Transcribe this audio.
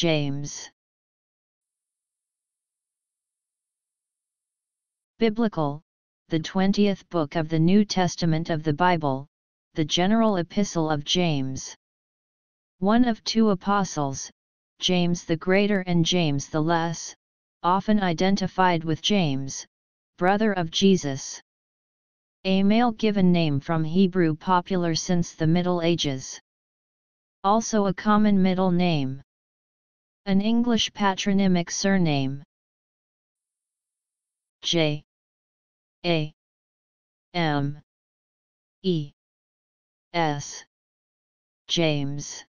James. Biblical, the 20th book of the New Testament of the Bible, the general epistle of James. One of two apostles, James the Greater and James the Less, often identified with James, brother of Jesus. A male given name from Hebrew popular since the Middle Ages. Also a common middle name. An English patronymic surname. J. A. M. E. S. James